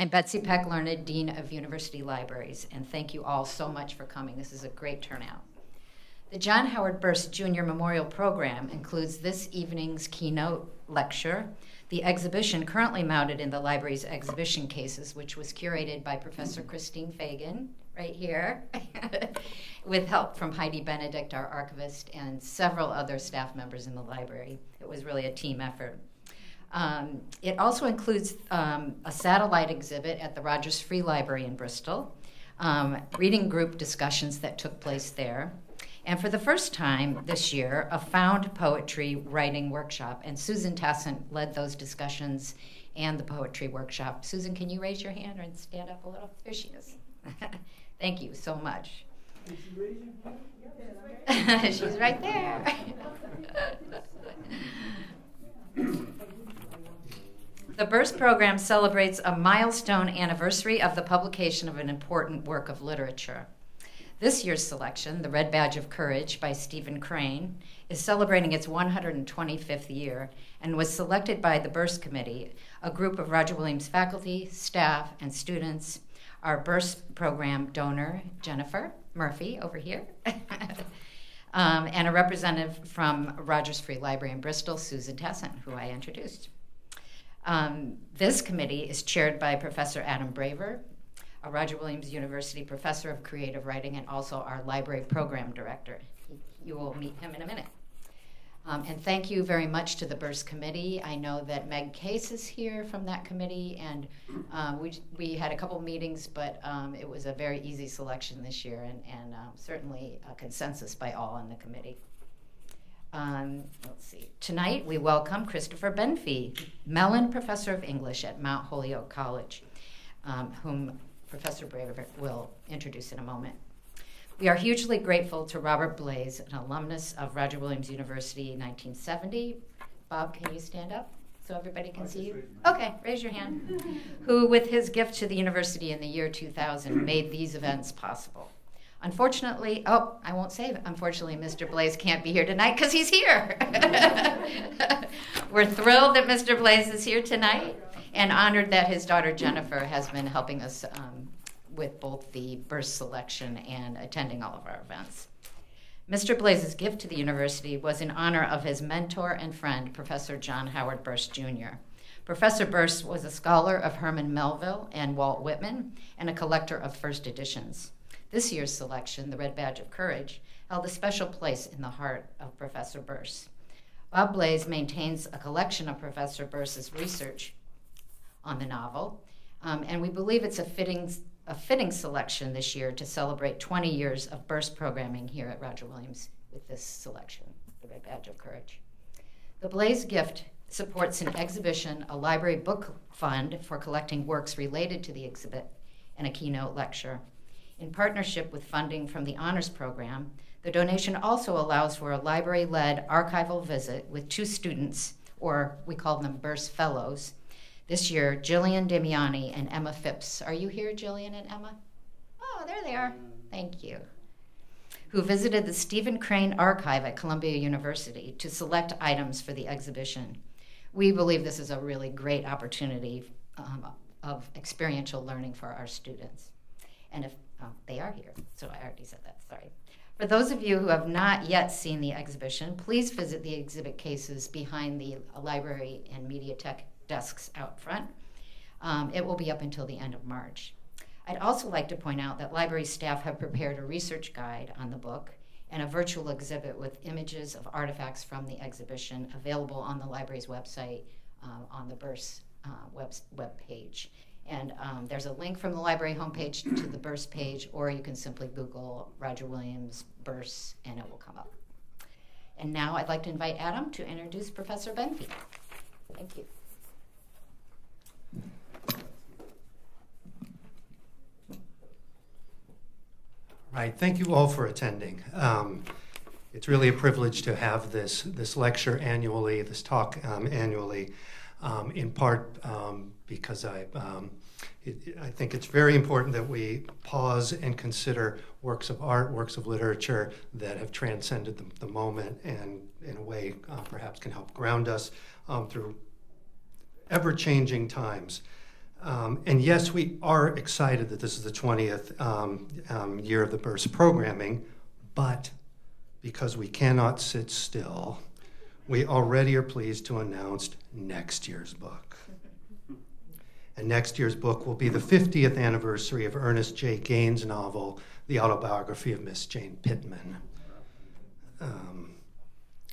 I'm Betsy Peck Learned, Dean of University Libraries, and thank you all so much for coming. This is a great turnout. The John Howard Birss Jr. Memorial Program includes this evening's keynote lecture, the exhibition currently mounted in the library's exhibition cases, which was curated by Professor Christine Fagan, right here, with help from Heidi Benedict, our archivist, and several other staff members in the library. It was really a team effort. Um, it also includes um, a satellite exhibit at the Rogers Free Library in Bristol, um, reading group discussions that took place there, and for the first time this year, a found poetry writing workshop. And Susan Tassant led those discussions and the poetry workshop. Susan, can you raise your hand and stand up a little? There she is. Thank you so much. She's right there. the Birss program celebrates a milestone anniversary of the publication of an important work of literature. This year's selection, The Red Badge of Courage by Stephen Crane, is celebrating its 125th year and was selected by the Birss Committee, a group of Roger Williams faculty, staff, and students. Our Birss program donor, Jennifer Murphy, over here, um, and a representative from Rogers Free Library in Bristol, Susan Tassant, who I introduced. Um, this committee is chaired by Professor Adam Braver, a Roger Williams University professor of creative writing and also our library program director. You will meet him in a minute. Um, and thank you very much to the Birss Committee. I know that Meg Case is here from that committee, and uh, we, we had a couple meetings, but um, it was a very easy selection this year, and, and um, certainly a consensus by all on the committee. Um, let's see. Tonight we welcome Christopher Benfey, Mellon Professor of English at Mount Holyoke College, um, whom Professor Braver will introduce in a moment. We are hugely grateful to Robert Blaze, an alumnus of Roger Williams University in 1970. Bob, can you stand up so everybody can see you? Okay, raise your hand. Who, with his gift to the university in the year 2000, made these events possible. Unfortunately, oh, I won't say unfortunately, Mr. Blaze can't be here tonight because he's here. We're thrilled that Mr. Blaze is here tonight and honored that his daughter Jennifer has been helping us um, with both the Birss selection and attending all of our events. Mr. Blaze's gift to the university was in honor of his mentor and friend, Professor John Howard Birss Jr. Professor Birss was a scholar of Herman Melville and Walt Whitman and a collector of first editions. This year's selection, the Red Badge of Courage, held a special place in the heart of Professor Birss. Bob Blaze maintains a collection of Professor Birss's research on the novel. Um, and we believe it's a fitting, a fitting selection this year to celebrate 20 years of Birss programming here at Roger Williams with this selection, the Red Badge of Courage. The Blaze Gift supports an exhibition, a library book fund for collecting works related to the exhibit, and a keynote lecture. In partnership with funding from the Honors Program, the donation also allows for a library led archival visit with two students, or we call them Birss Fellows, this year, Jillian Damiani and Emma Phipps. Are you here, Jillian and Emma? Oh, there they are. Thank you. Who visited the Stephen Crane Archive at Columbia University to select items for the exhibition. We believe this is a really great opportunity um, of experiential learning for our students. And if oh, they are here, so I already said that, sorry. For those of you who have not yet seen the exhibition, please visit the exhibit cases behind the library and Mediatek desks out front. Um, it will be up until the end of March. I'd also like to point out that library staff have prepared a research guide on the book and a virtual exhibit with images of artifacts from the exhibition available on the library's website uh, on the Birss uh, web, web page. And um, there's a link from the library homepage to the Birss page, or you can simply Google Roger Williams Birss and it will come up. And now I'd like to invite Adam to introduce Professor Benfey. Thank you. Right. Thank you all for attending. Um, it's really a privilege to have this this lecture annually, this talk um, annually, um, in part um, because I um, it, I think it's very important that we pause and consider works of art, works of literature that have transcended the, the moment and, in a way, uh, perhaps can help ground us um, through ever changing times. Um, and yes, we are excited that this is the 20th um, um, year of the Birss programming, but because we cannot sit still, we already are pleased to announce next year's book. And next year's book will be the 50th anniversary of Ernest J. Gaines' novel, The Autobiography of Miss Jane Pittman. Um,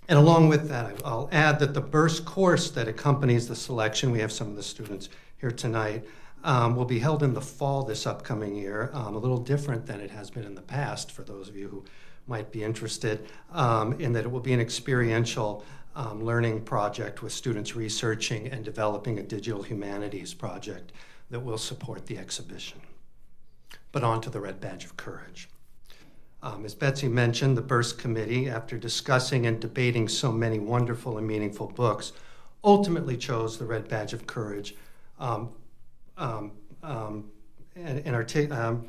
and along with that, I'll add that the Birss course that accompanies the selection, we have some of the students here tonight, um, will be held in the fall this upcoming year, um, a little different than it has been in the past for those of you who might be interested, um, in that it will be an experiential um, learning project with students researching and developing a digital humanities project that will support the exhibition. But on to the Red Badge of Courage. Um, as Betsy mentioned, the Birss Committee, after discussing and debating so many wonderful and meaningful books, ultimately chose the Red Badge of Courage. Um, um, um and, and artic- um,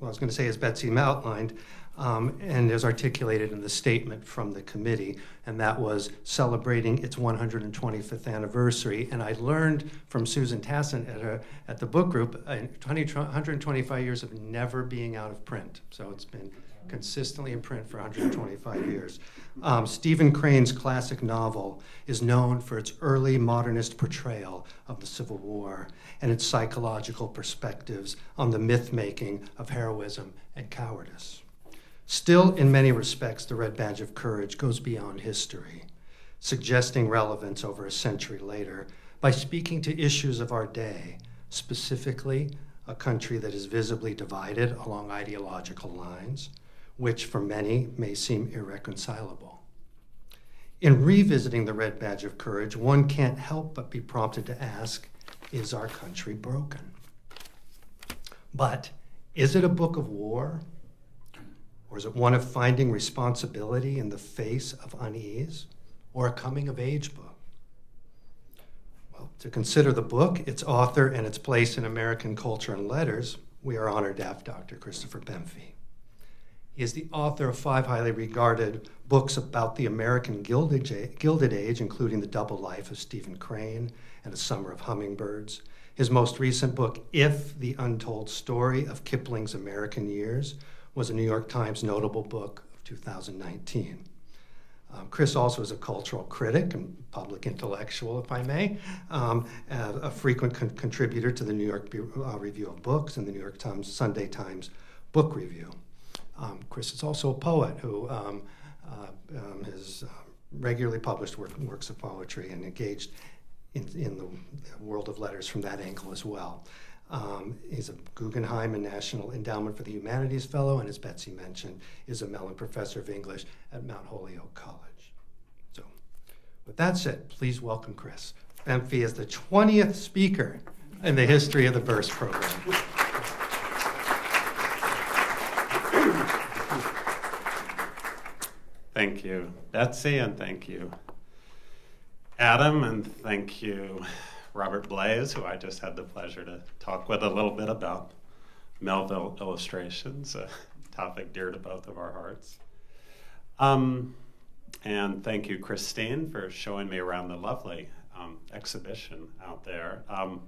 well, I was going to say, as Betsy outlined, um, and as articulated in the statement from the committee, and that was celebrating its 125th anniversary. And I learned from Susan Tassin at, a, at the book group uh, 20, 125 years of never being out of print. So it's been consistently in print for 125 years. Um, Stephen Crane's classic novel is known for its early modernist portrayal of the Civil War and its psychological perspectives on the myth making of heroism and cowardice. Still, in many respects, the Red Badge of Courage goes beyond history, suggesting relevance over a century later by speaking to issues of our day, specifically a country that is visibly divided along ideological lines, which for many may seem irreconcilable. In revisiting the Red Badge of Courage, one can't help but be prompted to ask Is our country broken? But is it a book of war? Or is it one of finding responsibility in the face of unease? Or a coming of age book? Well, to consider the book, its author, and its place in American culture and letters, we are honored to have Dr. Christopher Benfey. He is the author of five highly regarded books about the American Gilded Age, including The Double Life of Stephen Crane and A Summer of Hummingbirds. His most recent book, If the Untold Story of Kipling's American Years, was a New York Times notable book of 2019. Um, Chris also is a cultural critic and public intellectual, if I may, um, a, frequent con- contributor to the New York uh, Review of Books and the New York Times Sunday Times Book Review. Um, Chris is also a poet who um, uh, um, has uh, regularly published work, works of poetry and engaged in, in, the world of letters from that angle as well. Um, he's a Guggenheim and National Endowment for the Humanities Fellow, and as Betsy mentioned, is a Mellon Professor of English at Mount Holyoke College. So, with that said, please welcome Chris Benfey as the 20th speaker in the history of the Birss program. Thank you, Betsy, and thank you, Adam, and thank you, Robert Blaze, who I just had the pleasure to talk with a little bit about Melville illustrations, a topic dear to both of our hearts. Um, and thank you, Christine, for showing me around the lovely um, exhibition out there. Um,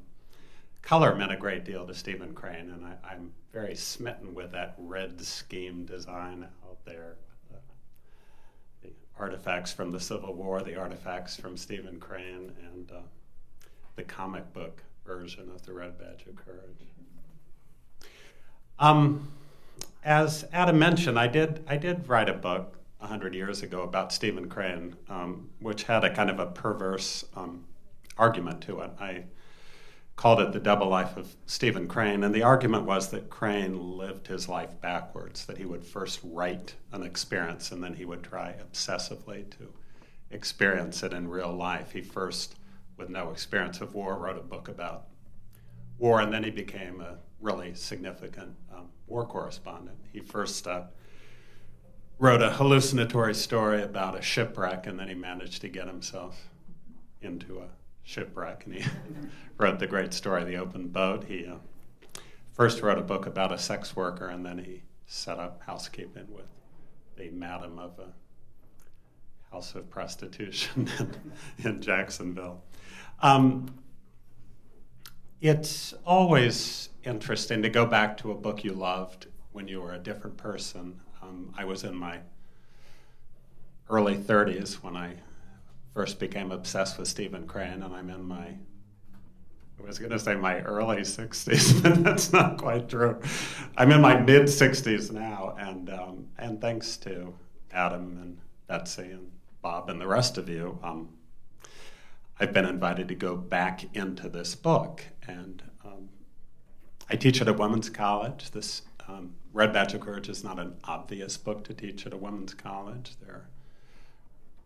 color meant a great deal to Stephen Crane, and I, am very smitten with that red scheme design out there. The artifacts from the Civil War, the artifacts from Stephen Crane, and uh, the comic book version of the Red Badge of Courage. Um, as Adam mentioned, I did I did write a book hundred years ago about Stephen Crane, um, which had a kind of a perverse um, argument to it. I called it the double life of Stephen Crane, and the argument was that Crane lived his life backwards. That he would first write an experience, and then he would try obsessively to experience it in real life. He first with no experience of war, wrote a book about war, and then he became a really significant um, war correspondent. He first uh, wrote a hallucinatory story about a shipwreck, and then he managed to get himself into a shipwreck, and he wrote the great story, The Open Boat. He uh, first wrote a book about a sex worker, and then he set up housekeeping with the madam of a house of prostitution in, Jacksonville. Um, it's always interesting to go back to a book you loved when you were a different person. Um, I was in my early 30s when I first became obsessed with Stephen Crane, and I'm in my I was going to say my early 60s, but that's not quite true. I'm in my mid 60s now, and um, and thanks to Adam and Betsy and Bob and the rest of you, um, I've been invited to go back into this book. And um, I teach at a women's college. This um, Red Badge of Courage is not an obvious book to teach at a women's college. There are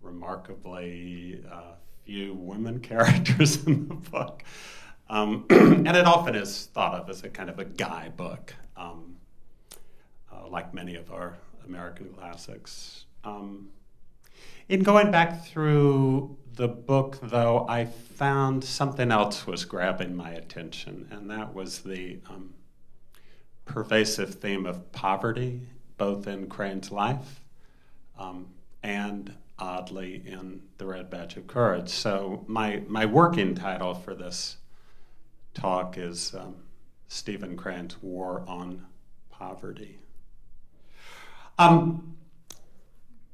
remarkably uh, few women characters in the book. Um, and it often is thought of as a kind of a guy book, um, uh, like many of our American classics. In going back through the book, though, I found something else was grabbing my attention, and that was the um, pervasive theme of poverty, both in Crane's life um, and oddly in The Red Badge of Courage. So, my, my working title for this talk is um, Stephen Crane's War on Poverty. Um,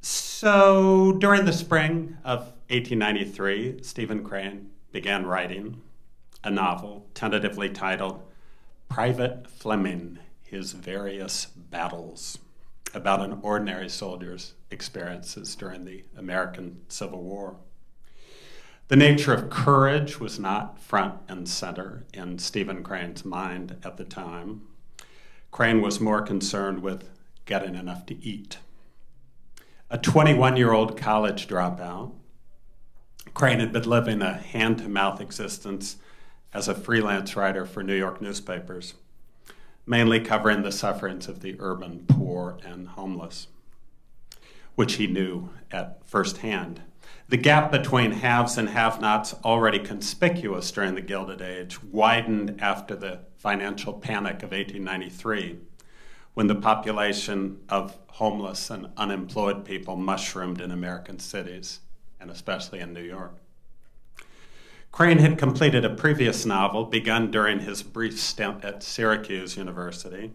so during the spring of 1893, Stephen Crane began writing a novel tentatively titled Private Fleming His Various Battles, about an ordinary soldier's experiences during the American Civil War. The nature of courage was not front and center in Stephen Crane's mind at the time. Crane was more concerned with getting enough to eat a 21 year old college dropout. Crane had been living a hand to mouth existence as a freelance writer for New York newspapers, mainly covering the sufferings of the urban poor and homeless, which he knew at first hand. The gap between haves and have nots, already conspicuous during the Gilded Age, widened after the financial panic of 1893 when the population of homeless and unemployed people mushroomed in American cities, and especially in New York. Crane had completed a previous novel begun during his brief stint at Syracuse University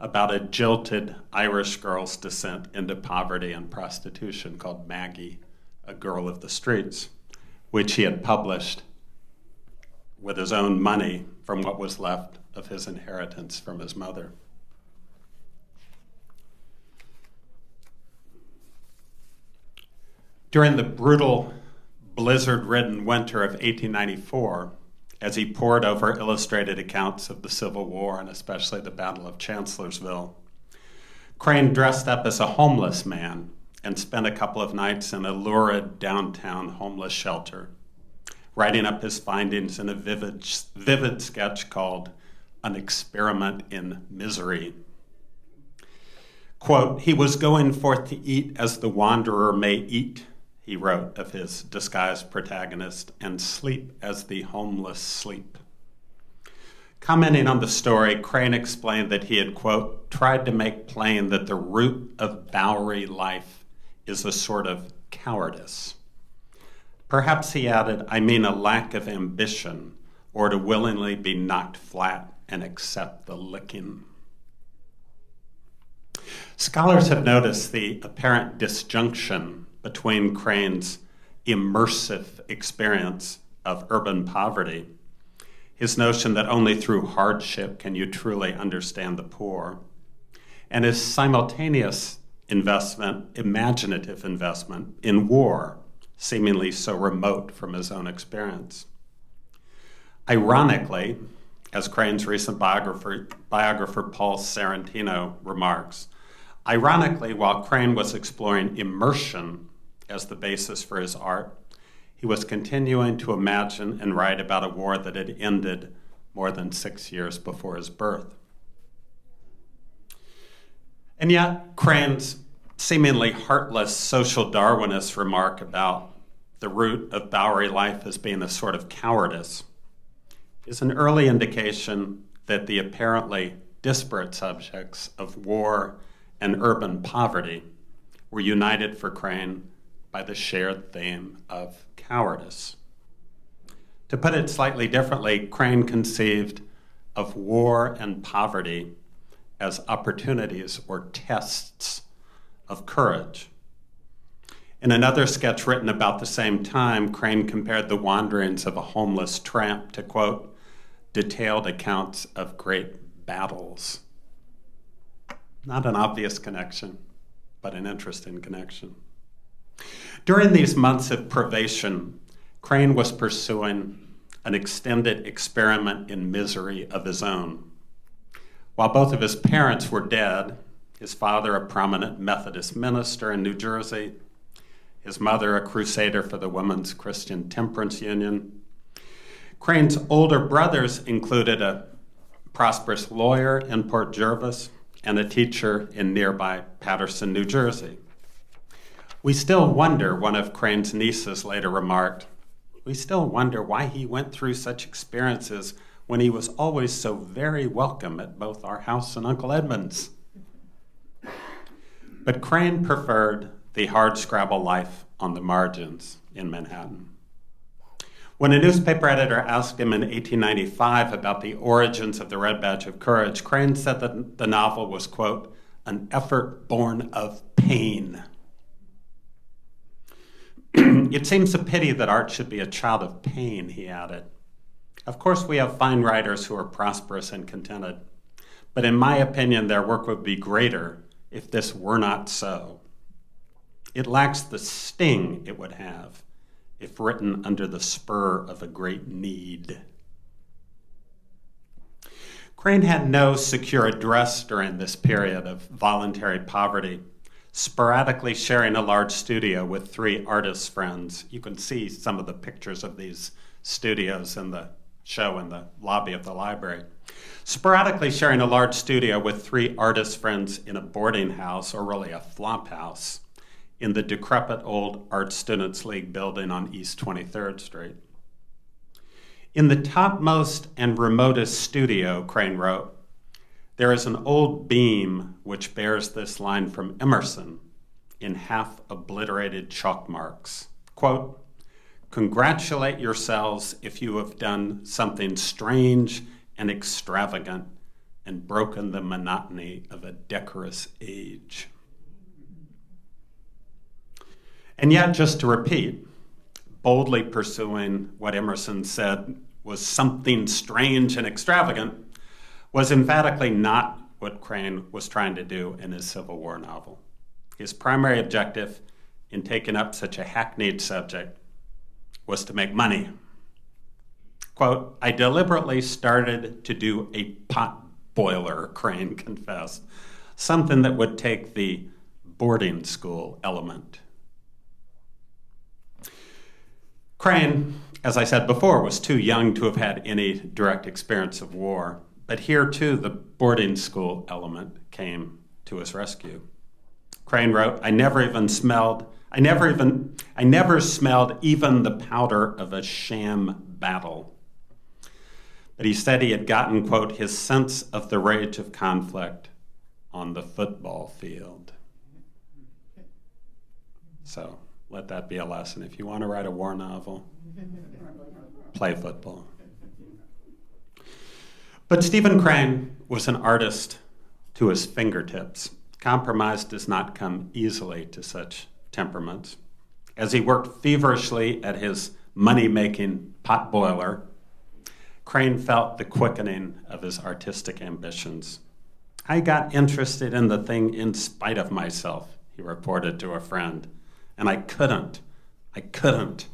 about a jilted Irish girl's descent into poverty and prostitution called Maggie, a Girl of the Streets, which he had published with his own money from what was left of his inheritance from his mother. During the brutal, blizzard ridden winter of 1894, as he pored over illustrated accounts of the Civil War and especially the Battle of Chancellorsville, Crane dressed up as a homeless man and spent a couple of nights in a lurid downtown homeless shelter, writing up his findings in a vivid, vivid sketch called An Experiment in Misery. Quote, he was going forth to eat as the wanderer may eat he wrote of his disguised protagonist, and sleep as the homeless sleep. Commenting on the story, Crane explained that he had, quote, tried to make plain that the root of Bowery life is a sort of cowardice. Perhaps he added, I mean a lack of ambition, or to willingly be knocked flat and accept the licking. Scholars have noticed the apparent disjunction between Crane's immersive experience of urban poverty, his notion that only through hardship can you truly understand the poor, and his simultaneous investment, imaginative investment, in war, seemingly so remote from his own experience. Ironically, as Crane's recent biographer, biographer Paul Sorrentino remarks, ironically, while Crane was exploring immersion as the basis for his art. He was continuing to imagine and write about a war that had ended more than six years before his birth. And yet, Crane's seemingly heartless social Darwinist remark about the root of Bowery life as being a sort of cowardice is an early indication that the apparently disparate subjects of war and urban poverty were united for Crane by the shared theme of cowardice. To put it slightly differently, Crane conceived of war and poverty as opportunities or tests of courage. In another sketch written about the same time, Crane compared the wanderings of a homeless tramp to, quote, detailed accounts of great battles. Not an obvious connection, but an interesting connection. During these months of privation, Crane was pursuing an extended experiment in misery of his own. While both of his parents were dead, his father, a prominent Methodist minister in New Jersey, his mother, a crusader for the Women's Christian Temperance Union. Crane's older brothers included a prosperous lawyer in Port Jervis and a teacher in nearby Paterson, New Jersey. We still wonder, one of Crane's nieces later remarked, we still wonder why he went through such experiences when he was always so very welcome at both our house and Uncle Edmund's. But Crane preferred the hardscrabble life on the margins in Manhattan. When a newspaper editor asked him in 1895 about the origins of the Red Badge of Courage, Crane said that the novel was, quote, an effort born of pain. it seems a pity that art should be a child of pain, he added. Of course, we have fine writers who are prosperous and contented, but in my opinion, their work would be greater if this were not so. It lacks the sting it would have if written under the spur of a great need. Crane had no secure address during this period of voluntary poverty, sporadically sharing a large studio with three artist friends. You can see some of the pictures of these studios in the show in the lobby of the library. Sporadically sharing a large studio with three artist friends in a boarding house, or really a flop house in the decrepit old Art Students League building on East 23rd Street. In the topmost and remotest studio, Crane wrote, there is an old beam which bears this line from Emerson in half obliterated chalk marks. Quote, Congratulate yourselves if you have done something strange and extravagant and broken the monotony of a decorous age. And yet, just to repeat, boldly pursuing what Emerson said was something strange and extravagant was emphatically not what Crane was trying to do in his Civil War novel. His primary objective in taking up such a hackneyed subject was to make money. Quote, I deliberately started to do a pot boiler, Crane confessed, something that would take the boarding school element Crane, as I said before, was too young to have had any direct experience of war. But here, too, the boarding school element came to his rescue. Crane wrote, I never even smelled, I never even, I never smelled even the powder of a sham battle. But he said he had gotten, quote, his sense of the rage of conflict on the football field. So let that be a lesson. If you want to write a war novel, play football. But Stephen Crane was an artist to his fingertips. Compromise does not come easily to such temperaments. As he worked feverishly at his money making pot boiler, Crane felt the quickening of his artistic ambitions. I got interested in the thing in spite of myself, he reported to a friend and I couldn't. I couldn't.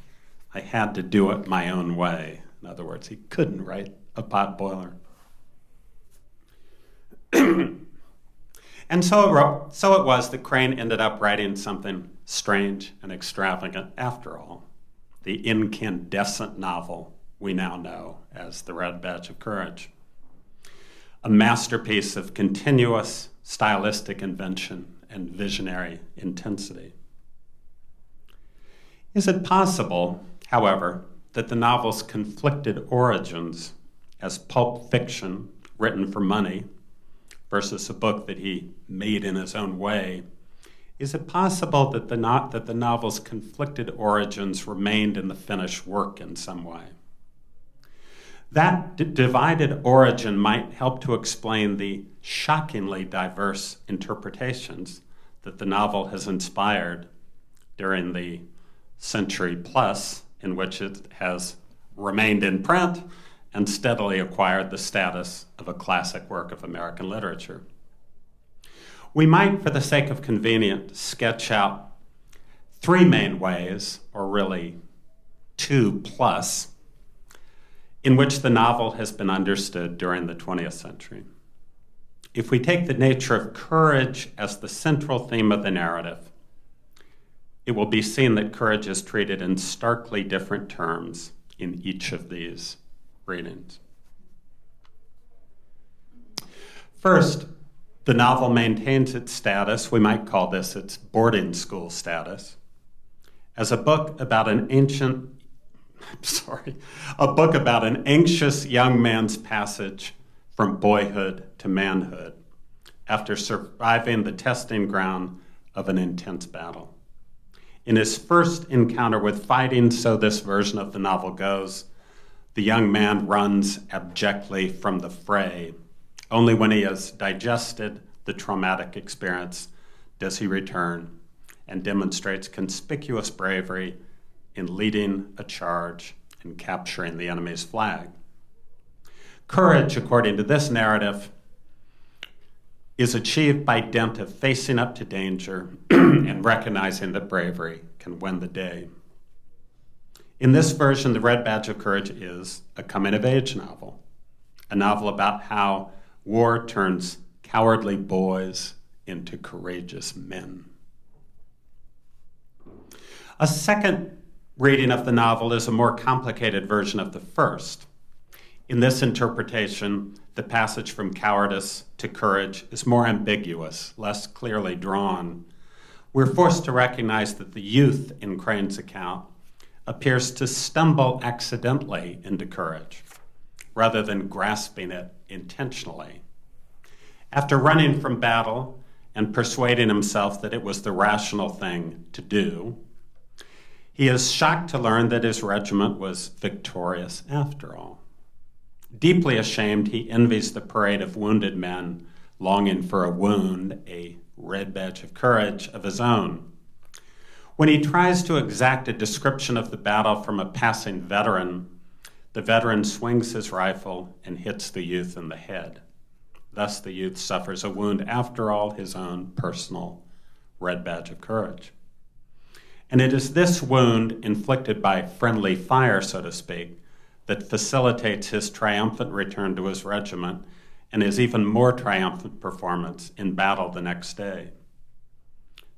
I had to do it my own way. In other words, he couldn't write a pot boiler. and so it, wrote, so it was that Crane ended up writing something strange and extravagant after all the incandescent novel we now know as The Red Badge of Courage. A masterpiece of continuous stylistic invention and visionary intensity. Is it possible, however, that the novel's conflicted origins as pulp fiction written for money versus a book that he made in his own way, is it possible that the, not, that the novel's conflicted origins remained in the finished work in some way? That d- divided origin might help to explain the shockingly diverse interpretations that the novel has inspired during the century plus in which it has remained in print and steadily acquired the status of a classic work of American literature. We might, for the sake of convenience, sketch out three main ways, or really two plus, in which the novel has been understood during the 20th century. If we take the nature of courage as the central theme of the narrative, it will be seen that courage is treated in starkly different terms in each of these readings. First, the novel maintains its status, we might call this its boarding school status, as a book about an ancient, sorry, a book about an anxious young man's passage from boyhood to manhood after surviving the testing ground of an intense battle. In his first encounter with fighting, so this version of the novel goes, the young man runs abjectly from the fray. Only when he has digested the traumatic experience does he return and demonstrates conspicuous bravery in leading a charge and capturing the enemy's flag. Courage, according to this narrative, is achieved by dint of facing up to danger and recognizing that bravery can win the day. In this version, The Red Badge of Courage is a coming of age novel, a novel about how war turns cowardly boys into courageous men. A second reading of the novel is a more complicated version of the first. In this interpretation, the passage from cowardice to courage is more ambiguous, less clearly drawn. We're forced to recognize that the youth in Crane's account appears to stumble accidentally into courage rather than grasping it intentionally. After running from battle and persuading himself that it was the rational thing to do, he is shocked to learn that his regiment was victorious after all. Deeply ashamed, he envies the parade of wounded men longing for a wound, a red badge of courage of his own. When he tries to exact a description of the battle from a passing veteran, the veteran swings his rifle and hits the youth in the head. Thus, the youth suffers a wound after all his own personal red badge of courage. And it is this wound, inflicted by friendly fire, so to speak, that facilitates his triumphant return to his regiment and his even more triumphant performance in battle the next day.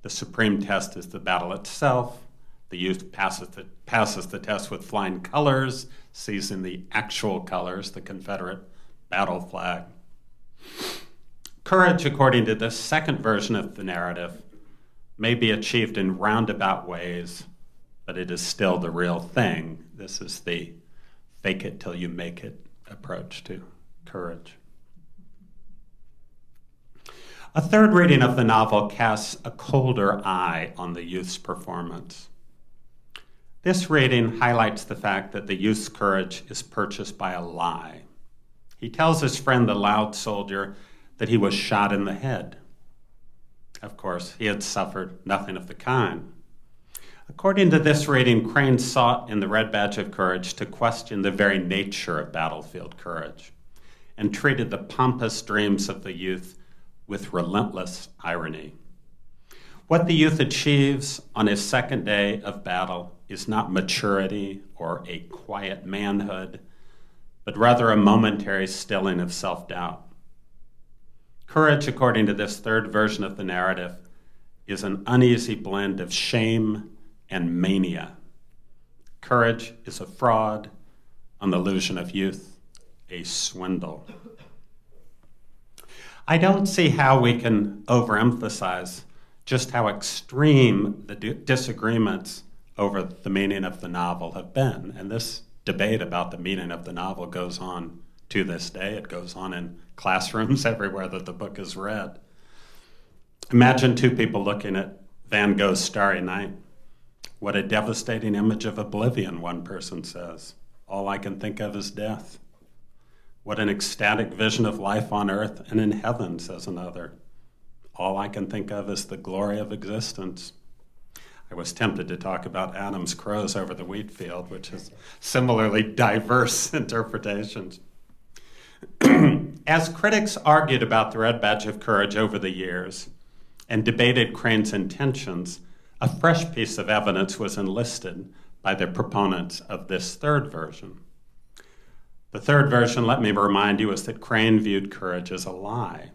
The supreme test is the battle itself. The youth passes the, passes the test with flying colors, seizing the actual colors, the Confederate battle flag. Courage, according to the second version of the narrative, may be achieved in roundabout ways, but it is still the real thing. This is the fake it till you make it approach to courage. A third reading of the novel casts a colder eye on the youth's performance. This reading highlights the fact that the youth's courage is purchased by a lie. He tells his friend, the loud soldier, that he was shot in the head. Of course, he had suffered nothing of the kind. According to this reading, Crane sought in the Red Badge of Courage to question the very nature of battlefield courage and treated the pompous dreams of the youth with relentless irony. What the youth achieves on his second day of battle is not maturity or a quiet manhood, but rather a momentary stilling of self doubt. Courage, according to this third version of the narrative, is an uneasy blend of shame and mania. Courage is a fraud, an illusion of youth, a swindle. I don't see how we can overemphasize just how extreme the disagreements over the meaning of the novel have been. And this debate about the meaning of the novel goes on to this day. It goes on in classrooms everywhere that the book is read. Imagine two people looking at Van Gogh's Starry Night. What a devastating image of oblivion, one person says. All I can think of is death. What an ecstatic vision of life on earth and in heaven, says another. All I can think of is the glory of existence. I was tempted to talk about Adam's crows over the wheat field, which has similarly diverse interpretations. As critics argued about the Red Badge of Courage over the years and debated Crane's intentions, a fresh piece of evidence was enlisted by the proponents of this third version. The third version, let me remind you, is that Crane viewed courage as a lie.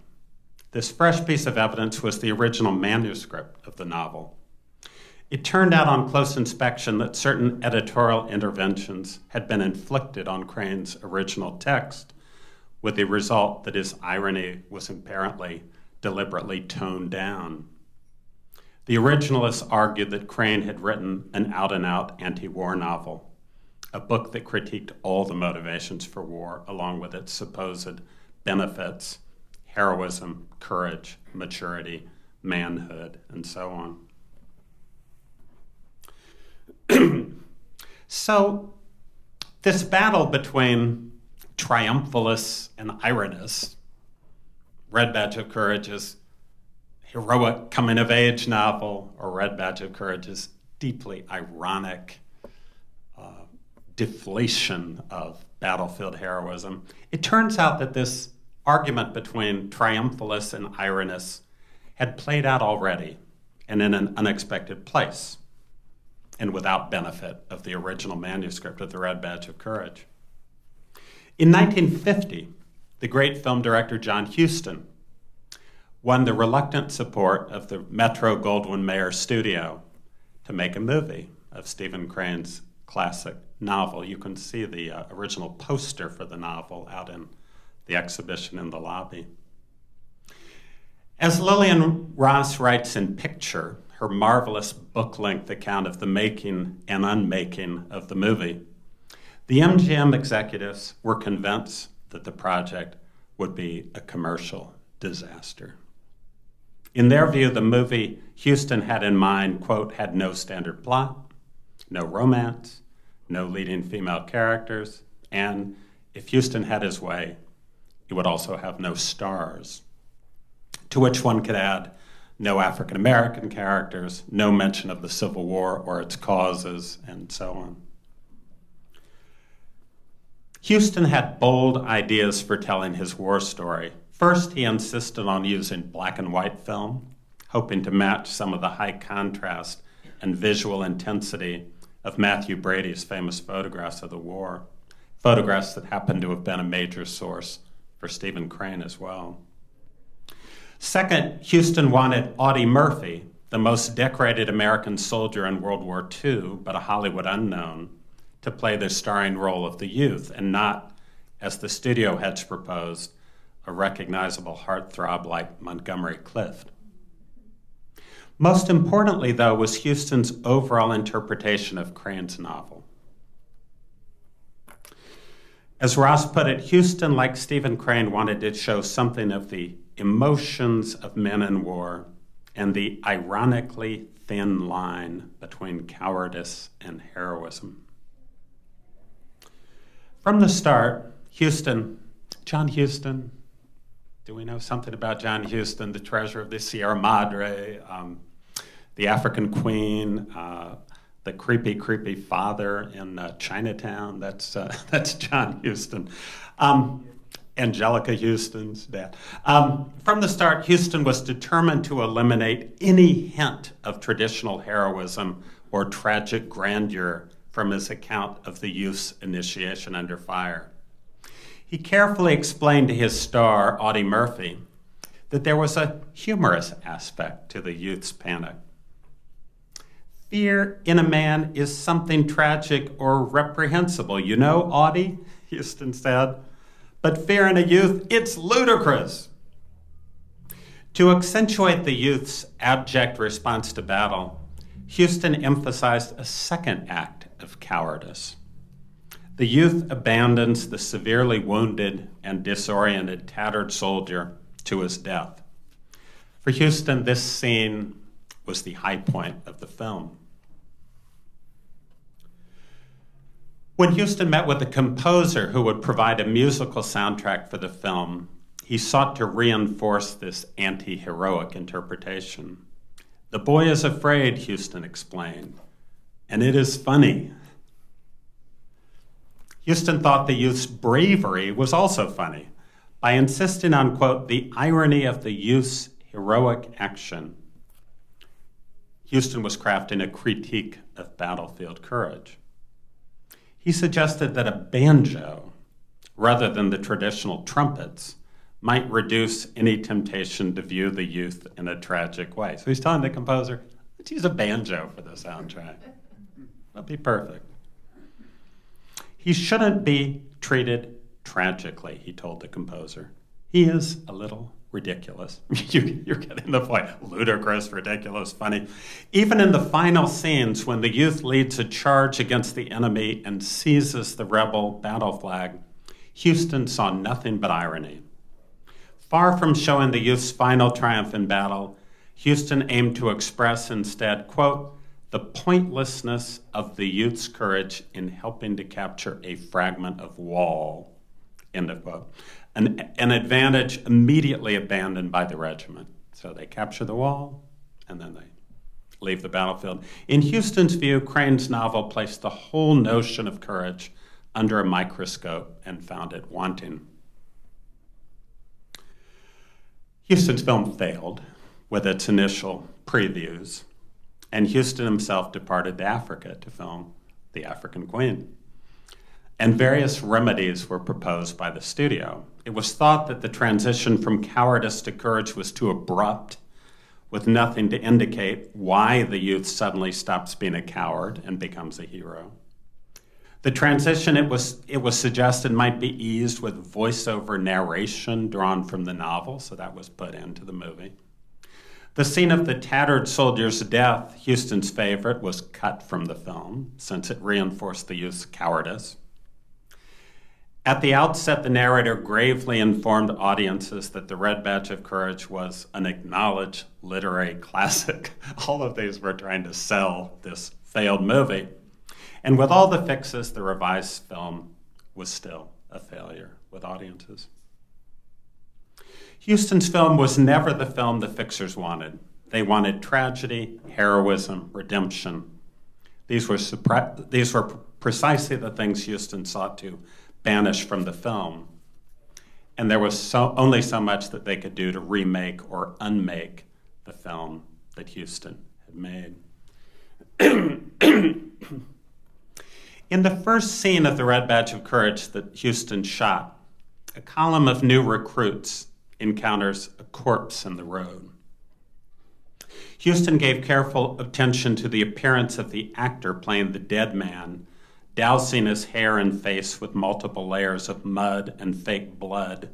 This fresh piece of evidence was the original manuscript of the novel. It turned out on close inspection that certain editorial interventions had been inflicted on Crane's original text, with the result that his irony was apparently deliberately toned down. The originalists argued that Crane had written an out and out anti war novel, a book that critiqued all the motivations for war, along with its supposed benefits heroism, courage, maturity, manhood, and so on. so, this battle between triumphalists and ironists, Red Badge of Courage is heroic coming of age novel, or Red Badge of Courage is deeply ironic uh, deflation of battlefield heroism. It turns out that this argument between triumphalists and ironists had played out already and in an unexpected place and without benefit of the original manuscript of the Red Badge of Courage. In 1950, the great film director John Huston won the reluctant support of the Metro Goldwyn Mayer studio to make a movie of Stephen Crane's classic novel. You can see the uh, original poster for the novel out in the exhibition in the lobby. As Lillian Ross writes in Picture, her marvelous book length account of the making and unmaking of the movie, the MGM executives were convinced that the project would be a commercial disaster. In their view, the movie Huston had in mind, quote, had no standard plot, no romance, no leading female characters, and if Huston had his way, he would also have no stars. To which one could add no African American characters, no mention of the Civil War or its causes, and so on. Huston had bold ideas for telling his war story. First, he insisted on using black and white film, hoping to match some of the high contrast and visual intensity of Mathew Brady's famous photographs of the war, photographs that happened to have been a major source for Stephen Crane as well. Second, Huston wanted Audie Murphy, the most decorated American soldier in World War II, but a Hollywood unknown, to play the starring role of the youth, and not, as the studio heads proposed, a recognizable heartthrob like Montgomery Clift. Most importantly, though, was Huston's overall interpretation of Crane's novel. As Ross put it, Huston, like Stephen Crane, wanted to show something of the emotions of men in war, and the ironically thin line between cowardice and heroism. From the start, Huston, John Huston, do we know something about John Huston, the treasure of the Sierra Madre, um, the African Queen, uh, the creepy, creepy father in uh, Chinatown? That's, uh, that's John Huston. Um, Anjelica Huston's dad. Um, from the start, Huston was determined to eliminate any hint of traditional heroism or tragic grandeur from his account of the youth's initiation under fire. He carefully explained to his star, Audie Murphy, that there was a humorous aspect to the youth's panic. Fear in a man is something tragic or reprehensible. You know, Audie, Huston said but fear in a youth, it's ludicrous. To accentuate the youth's abject response to battle, Huston emphasized a second act of cowardice. The youth abandons the severely wounded and disoriented tattered soldier to his death. For Huston, this scene was the high point of the film. When Huston met with the composer who would provide a musical soundtrack for the film, he sought to reinforce this anti heroic interpretation. The boy is afraid, Huston explained, and it is funny. Huston thought the youth's bravery was also funny by insisting on, quote, the irony of the youth's heroic action. Huston was crafting a critique of battlefield courage. He suggested that a banjo, rather than the traditional trumpets, might reduce any temptation to view the youth in a tragic way. So he's telling the composer, let's use a banjo for the soundtrack. That'll be perfect. He shouldn't be treated tragically, he told the composer. He is a little ridiculous. you, are getting the point. Ludicrous, ridiculous, funny. Even in the final scenes, when the youth leads a charge against the enemy and seizes the rebel battle flag, Huston saw nothing but irony. Far from showing the youth's final triumph in battle, Huston aimed to express instead, quote, the pointlessness of the youth's courage in helping to capture a fragment of wall, end of quote. An, an advantage immediately abandoned by the regiment. So they capture the wall and then they leave the battlefield. In Huston's view, Crane's novel placed the whole notion of courage under a microscope and found it wanting. Huston's film failed with its initial previews, and Huston himself departed to Africa to film The African Queen. And various remedies were proposed by the studio. It was thought that the transition from cowardice to courage was too abrupt, with nothing to indicate why the youth suddenly stops being a coward and becomes a hero. The transition, it was, it was suggested, might be eased with voiceover narration drawn from the novel, so that was put into the movie. The scene of the tattered soldier's death, Huston's favorite, was cut from the film since it reinforced the youth's cowardice. At the outset, the narrator gravely informed audiences that The Red Badge of Courage was an acknowledged literary classic. All of these were trying to sell this failed movie. And with all the fixes, the revised film was still a failure with audiences. Huston's film was never the film the fixers wanted. They wanted tragedy, heroism, redemption. These were, these were precisely the things Huston sought to banish from the film. And there was so, only so much that they could do to remake or unmake the film that Huston had made. In the first scene of The Red Badge of Courage that Huston shot, a column of new recruits encounters a corpse in the road. Huston gave careful attention to the appearance of the actor playing the dead man, dousing his hair and face with multiple layers of mud and fake blood,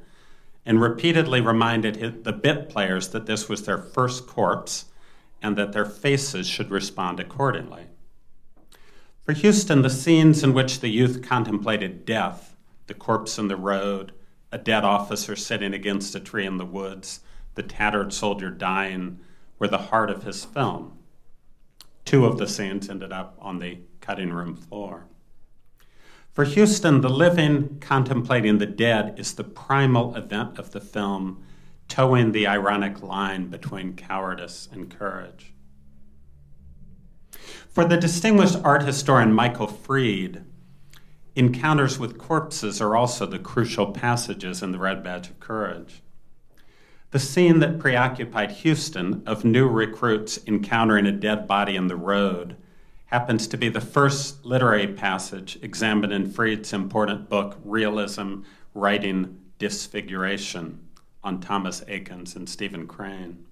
and repeatedly reminded the bit players that this was their first corpse and that their faces should respond accordingly. For Huston, the scenes in which the youth contemplated death, the corpse in the road, a dead officer sitting against a tree in the woods, the tattered soldier dying, were the heart of his film. Two of the scenes ended up on the cutting room floor. For Huston, the living contemplating the dead is the primal event of the film, towing the ironic line between cowardice and courage. For the distinguished art historian Michael Fried, encounters with corpses are also the crucial passages in The Red Badge of Courage. The scene that preoccupied Huston of new recruits encountering a dead body in the road happens to be the first literary passage examined in Fried's important book, Realism Writing Disfiguration, on Thomas Eakins and Stephen Crane.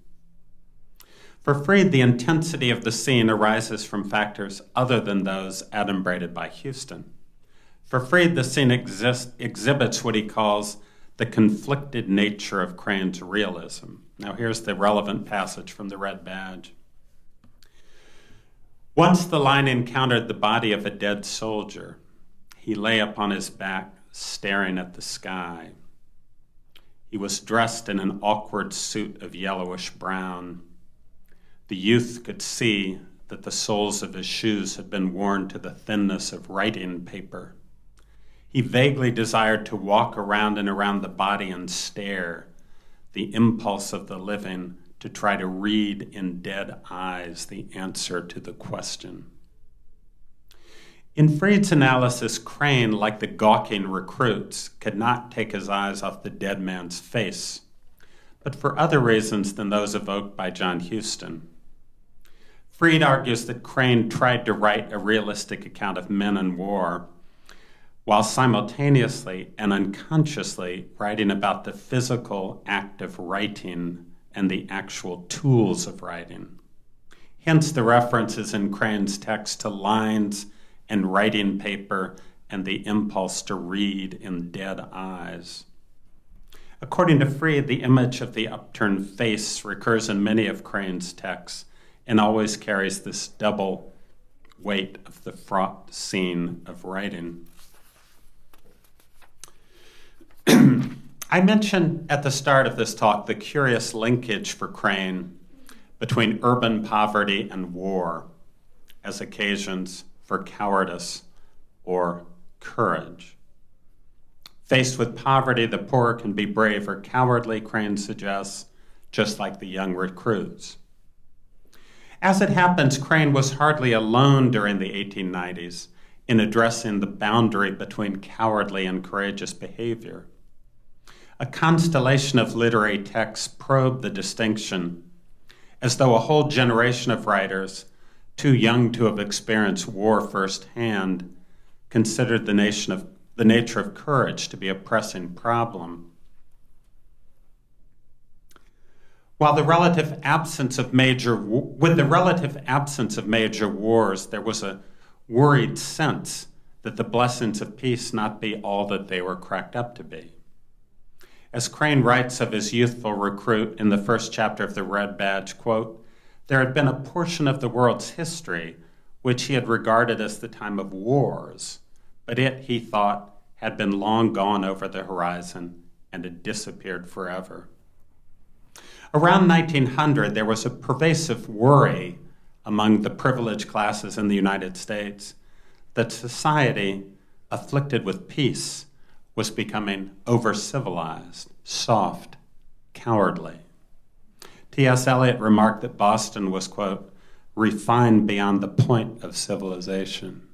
For Fried, the intensity of the scene arises from factors other than those adumbrated by Huston. For Fried, the scene exist, exhibits what he calls the conflicted nature of Crane's realism. Now, here's the relevant passage from the Red Badge. Once the line encountered the body of a dead soldier, he lay upon his back, staring at the sky. He was dressed in an awkward suit of yellowish brown the youth could see that the soles of his shoes had been worn to the thinness of writing paper. He vaguely desired to walk around and around the body and stare, the impulse of the living to try to read in dead eyes the answer to the question. In Fried's analysis, Crane, like the gawking recruits, could not take his eyes off the dead man's face, but for other reasons than those evoked by John Huston. Fried argues that Crane tried to write a realistic account of men and war, while simultaneously and unconsciously writing about the physical act of writing and the actual tools of writing. Hence the references in Crane's text to lines and writing paper and the impulse to read in dead eyes. According to Fried, the image of the upturned face recurs in many of Crane's texts and always carries this double weight of the fraught scene of writing. I mentioned at the start of this talk the curious linkage for Crane between urban poverty and war as occasions for cowardice or courage. Faced with poverty, the poor can be brave or cowardly, Crane suggests, just like the young recruits. As it happens, Crane was hardly alone during the 1890s in addressing the boundary between cowardly and courageous behavior. A constellation of literary texts probed the distinction, as though a whole generation of writers, too young to have experienced war firsthand, considered the, nation of, the nature of courage to be a pressing problem. While the relative absence of major, with the relative absence of major wars, there was a worried sense that the blessings of peace not be all that they were cracked up to be. As Crane writes of his youthful recruit in the first chapter of The Red Badge, quote, there had been a portion of the world's history which he had regarded as the time of wars, but it, he thought, had been long gone over the horizon and had disappeared forever. Around 1900, there was a pervasive worry among the privileged classes in the United States that society, afflicted with peace, was becoming over civilized, soft, cowardly. T.S. Eliot remarked that Boston was, quote, refined beyond the point of civilization.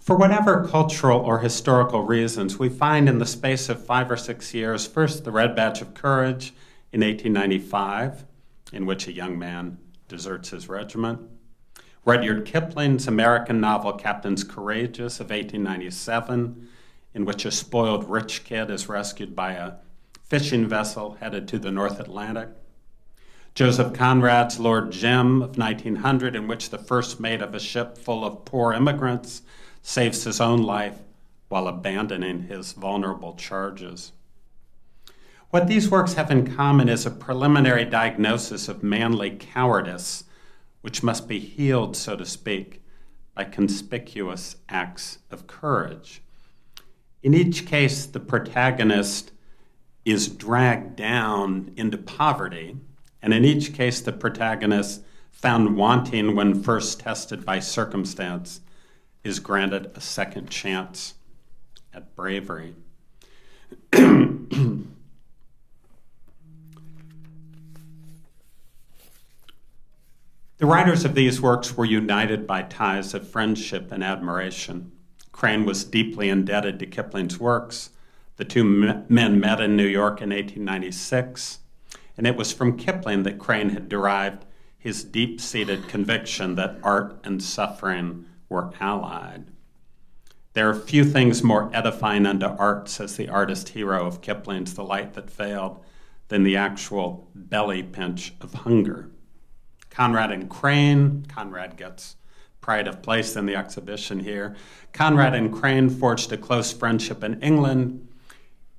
For whatever cultural or historical reasons, we find in the space of five or six years first the Red Badge of Courage in 1895, in which a young man deserts his regiment, Rudyard Kipling's American novel Captains Courageous of 1897, in which a spoiled rich kid is rescued by a fishing vessel headed to the North Atlantic. Joseph Conrad's Lord Jim of 1900, in which the first mate of a ship full of poor immigrants saves his own life while abandoning his vulnerable charges. What these works have in common is a preliminary diagnosis of manly cowardice which must be healed, so to speak, by conspicuous acts of courage. In each case, the protagonist is dragged down into poverty, and in each case, the protagonist, found wanting when first tested by circumstance, is granted a second chance at bravery. The writers of these works were united by ties of friendship and admiration. Crane was deeply indebted to Kipling's works. The two men met in New York in 1896, and it was from Kipling that Crane had derived his deep seated conviction that art and suffering were allied. There are few things more edifying unto art, says the artist hero of Kipling's The Light That Failed, than the actual belly pinch of hunger. Conrad and Crane. Conrad gets pride of place in the exhibition here. Conrad and Crane forged a close friendship in England.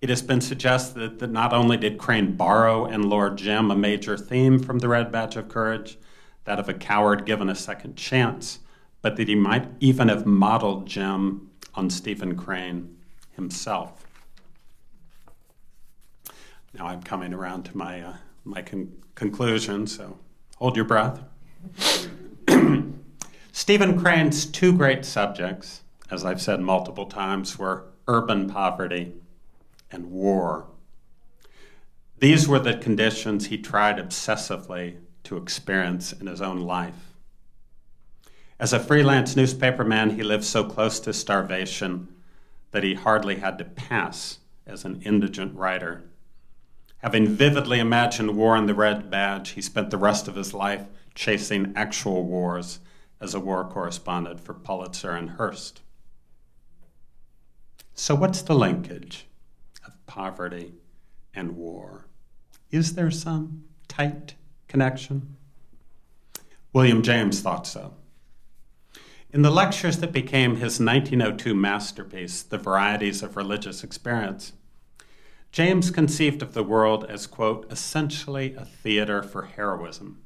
It has been suggested that not only did Crane borrow in Lord Jim a major theme from the Red Badge of Courage, that of a coward given a second chance, but that he might even have modeled Jim on Stephen Crane himself. Now I'm coming around to my, uh, my con- conclusion, so Hold your breath. Stephen Crane's two great subjects, as I've said multiple times, were urban poverty and war. These were the conditions he tried obsessively to experience in his own life. As a freelance newspaperman, he lived so close to starvation that he hardly had to pass as an indigent writer. Having vividly imagined war in the Red Badge, he spent the rest of his life chasing actual wars as a war correspondent for Pulitzer and Hearst. So, what's the linkage of poverty and war? Is there some tight connection? William James thought so. In the lectures that became his 1902 masterpiece, The Varieties of Religious Experience, James conceived of the world as, quote, essentially a theater for heroism.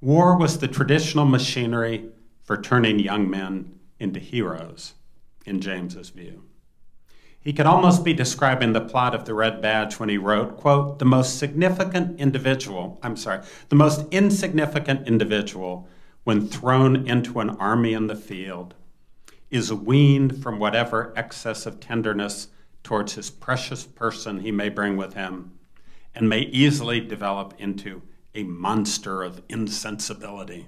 War was the traditional machinery for turning young men into heroes, in James's view. He could almost be describing the plot of the Red Badge when he wrote, quote, the most significant individual, I'm sorry, the most insignificant individual when thrown into an army in the field, is weaned from whatever excess of tenderness towards his precious person he may bring with him, and may easily develop into a monster of insensibility.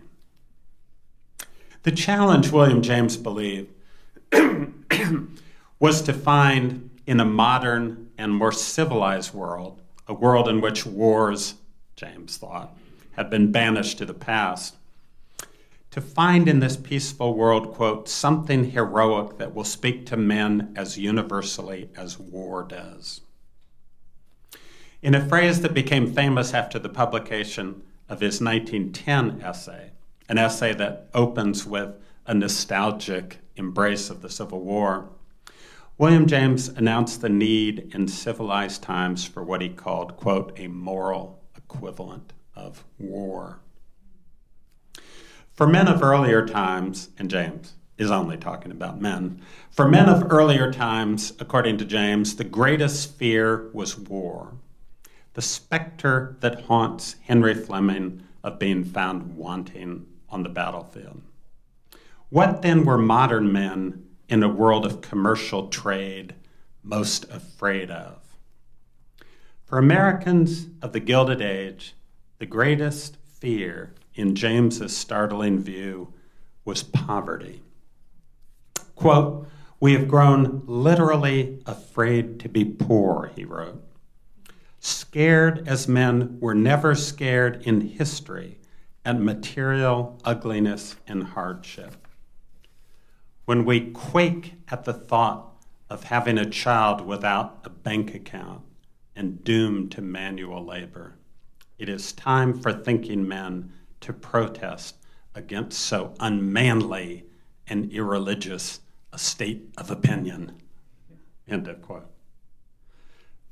The challenge, William James believed, was to find in a modern and more civilized world, a world in which wars, James thought, had been banished to the past, to find in this peaceful world, quote, something heroic that will speak to men as universally as war does. In a phrase that became famous after the publication of his 1910 essay, an essay that opens with a nostalgic embrace of the Civil War, William James announced the need in civilized times for what he called, quote, a moral equivalent of war. For men of earlier times, and James is only talking about men, for men of earlier times, according to James, the greatest fear was war, the specter that haunts Henry Fleming of being found wanting on the battlefield. What then were modern men in a world of commercial trade most afraid of? For Americans of the Gilded Age, the greatest fear in James's startling view, was poverty. Quote, We have grown literally afraid to be poor, he wrote. Scared as men were never scared in history at material ugliness and hardship. When we quake at the thought of having a child without a bank account and doomed to manual labor, it is time for thinking men to protest against so unmanly and irreligious a state of opinion. End of quote.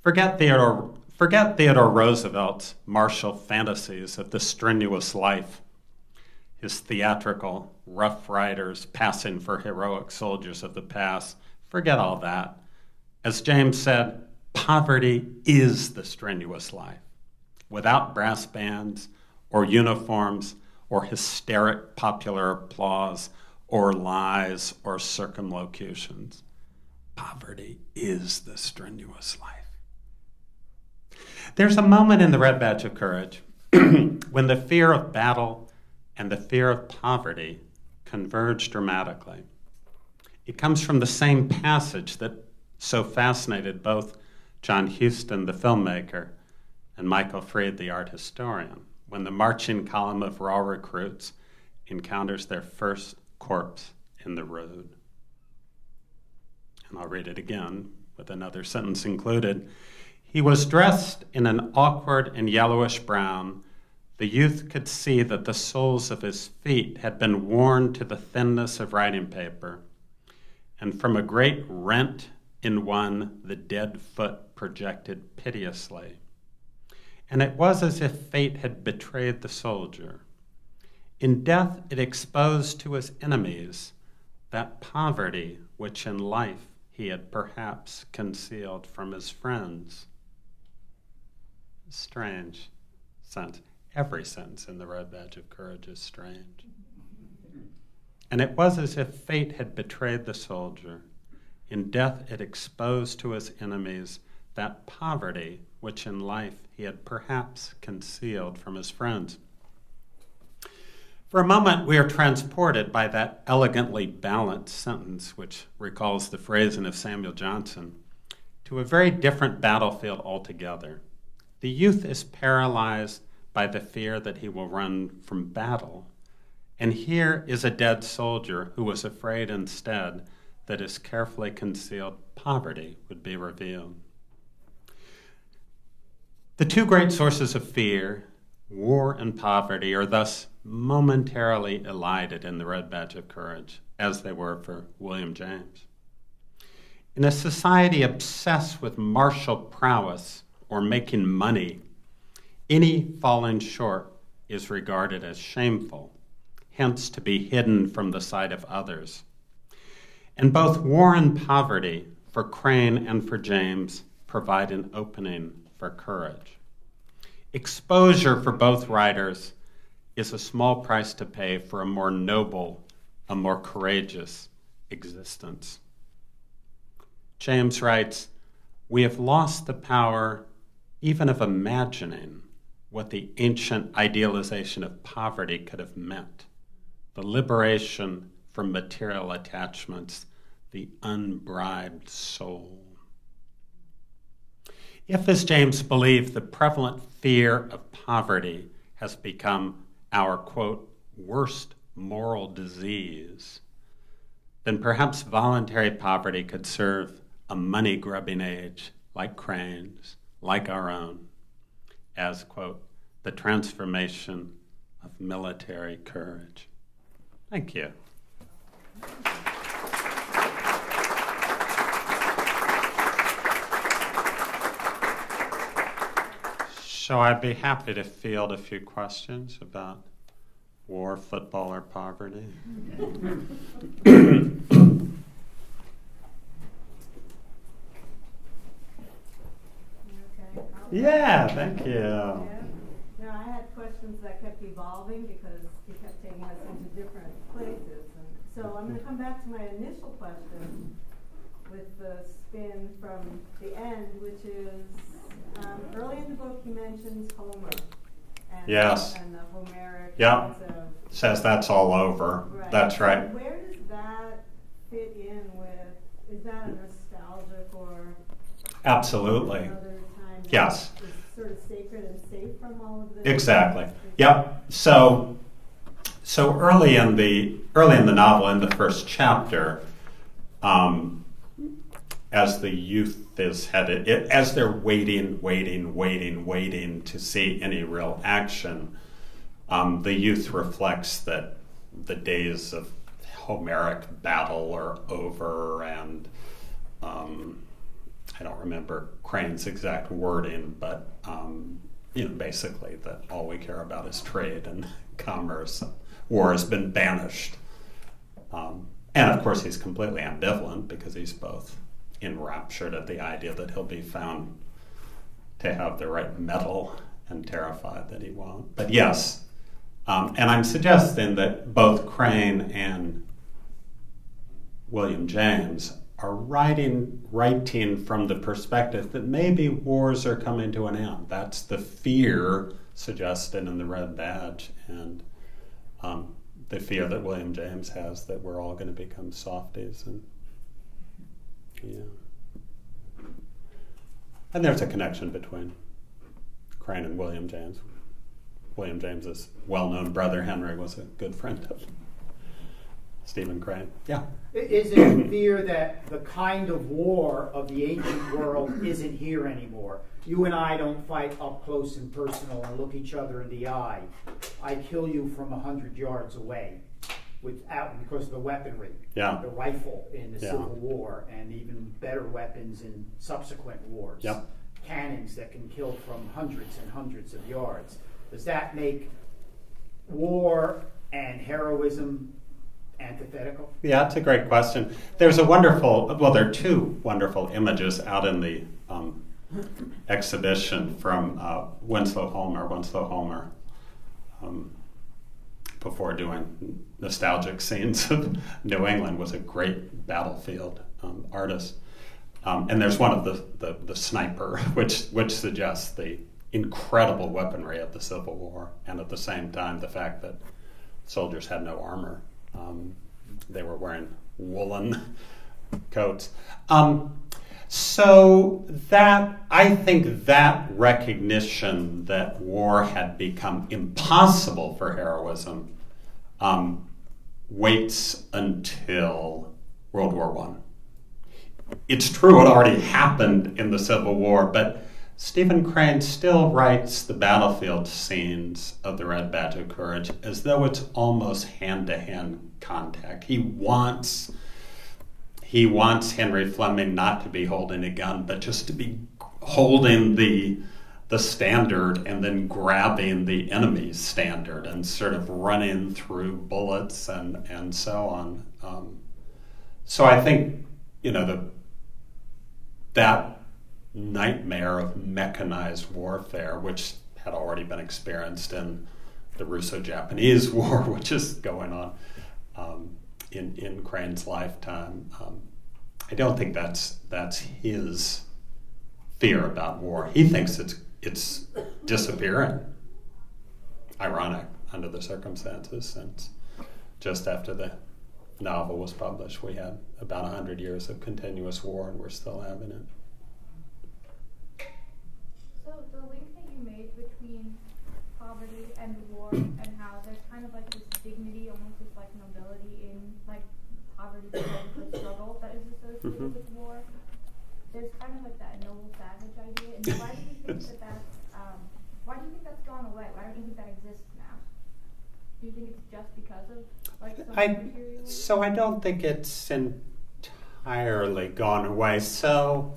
Forget Theodore, forget Theodore Roosevelt's martial fantasies of the strenuous life, his theatrical rough riders passing for heroic soldiers of the past. Forget all that. As James said, poverty is the strenuous life. Without brass bands, or uniforms or hysteric popular applause or lies or circumlocutions. Poverty is the strenuous life. There's a moment in the Red Badge of Courage when the fear of battle and the fear of poverty converge dramatically. It comes from the same passage that so fascinated both John Huston, the filmmaker, and Michael Fried, the art historian when the marching column of raw recruits encounters their first corpse in the road. And I'll read it again with another sentence included. He was dressed in an awkward and yellowish brown. The youth could see that the soles of his feet had been worn to the thinness of writing paper, and from a great rent in one, the dead foot projected piteously and it was as if fate had betrayed the soldier. In death, it exposed to his enemies that poverty which in life he had perhaps concealed from his friends. Strange sentence. Every sentence in the Red Badge of Courage is strange. And it was as if fate had betrayed the soldier. In death, it exposed to his enemies that poverty which in life he had perhaps concealed from his friends. For a moment, we are transported by that elegantly balanced sentence, which recalls the phrasing of Samuel Johnson, to a very different battlefield altogether. The youth is paralyzed by the fear that he will run from battle. And here is a dead soldier who was afraid instead that his carefully concealed poverty would be revealed. The two great sources of fear, war and poverty, are thus momentarily elided in the Red Badge of Courage, as they were for William James. In a society obsessed with martial prowess or making money, any falling short is regarded as shameful, hence to be hidden from the sight of others. And both war and poverty, for Crane and for James, provide an opening for courage. Exposure for both writers is a small price to pay for a more noble, a more courageous existence. James writes, We have lost the power even of imagining what the ancient idealization of poverty could have meant the liberation from material attachments, the unbribed soul. If, as James believed, the prevalent fear of poverty has become our, quote, worst moral disease, then perhaps voluntary poverty could serve a money grubbing age like Crane's, like our own, as, quote, the transformation of military courage. Thank you. So I'd be happy to field a few questions about war, football, or poverty. Yeah, thank you. Yeah. No, I had questions that kept evolving because you kept taking us into different places. And so I'm going to come back to my initial question with the spin from the end, which is um, early in the book he mentions Homer. And, yes. And the Homeric. Yeah. Says that's all over. Right. That's right. So where does that fit in with? Is that a nostalgic or? Absolutely. Yes. Sort of sacred and safe from all of this. Exactly. Yep. So, so early in the early in the novel, in the first chapter, um, as the youth is headed, it, as they're waiting, waiting, waiting, waiting to see any real action, um, the youth reflects that the days of Homeric battle are over and. Um, I don't remember Crane's exact wording, but um, you know, basically that all we care about is trade and commerce. War has been banished, um, and of course he's completely ambivalent because he's both enraptured at the idea that he'll be found to have the right mettle and terrified that he won't. But yes, um, and I'm suggesting that both Crane and William James are writing writing from the perspective that maybe wars are coming to an end. That's the fear suggested in the red badge, and um, the fear that William James has that we're all going to become softies, and yeah. And there's a connection between Crane and William James. William James's well-known brother Henry was a good friend of Stephen Crane. Yeah. Is it fear that the kind of war of the ancient world isn't here anymore? You and I don't fight up close and personal and look each other in the eye. I kill you from a hundred yards away, without because of the weaponry, yeah. the rifle in the yeah. Civil War, and even better weapons in subsequent wars. Yep. Cannons that can kill from hundreds and hundreds of yards. Does that make war and heroism antithetical? Yeah, that's a great question. There's a wonderful, well, there are two wonderful images out in the um, exhibition from uh, Winslow Homer. Winslow Homer um, before doing nostalgic scenes of New England, was a great battlefield um, artist. Um, and there's one of the, the, the, sniper, which, which suggests the incredible weaponry of the Civil War, and at the same time, the fact that soldiers had no armor. Um, they were wearing woolen coats. Um, so that I think that recognition that war had become impossible for heroism um, waits until World War One. It's true; it already happened in the Civil War, but Stephen Crane still writes the battlefield scenes of the Red Badge of Courage as though it's almost hand-to-hand contact. He wants he wants Henry Fleming not to be holding a gun, but just to be holding the the standard and then grabbing the enemy's standard and sort of running through bullets and and so on. Um, so I think you know the that nightmare of mechanized warfare, which had already been experienced in the Russo-Japanese War, which is going on. Um, in, in Crane's lifetime. Um, I don't think that's that's his fear about war. He thinks it's it's disappearing. Ironic under the circumstances, since just after the novel was published, we had about hundred years of continuous war, and we're still having it. So the link that you made between poverty and war, and how there's kind of like this dignity, almost this like nobility in like poverty and struggle that is associated mm-hmm. with war. There's kind of like that noble savage idea. And why do you think that that's um, why do you think that's gone away? Why don't you think that exists now? Do you think it's just because of like I, So I don't think it's entirely gone away. So,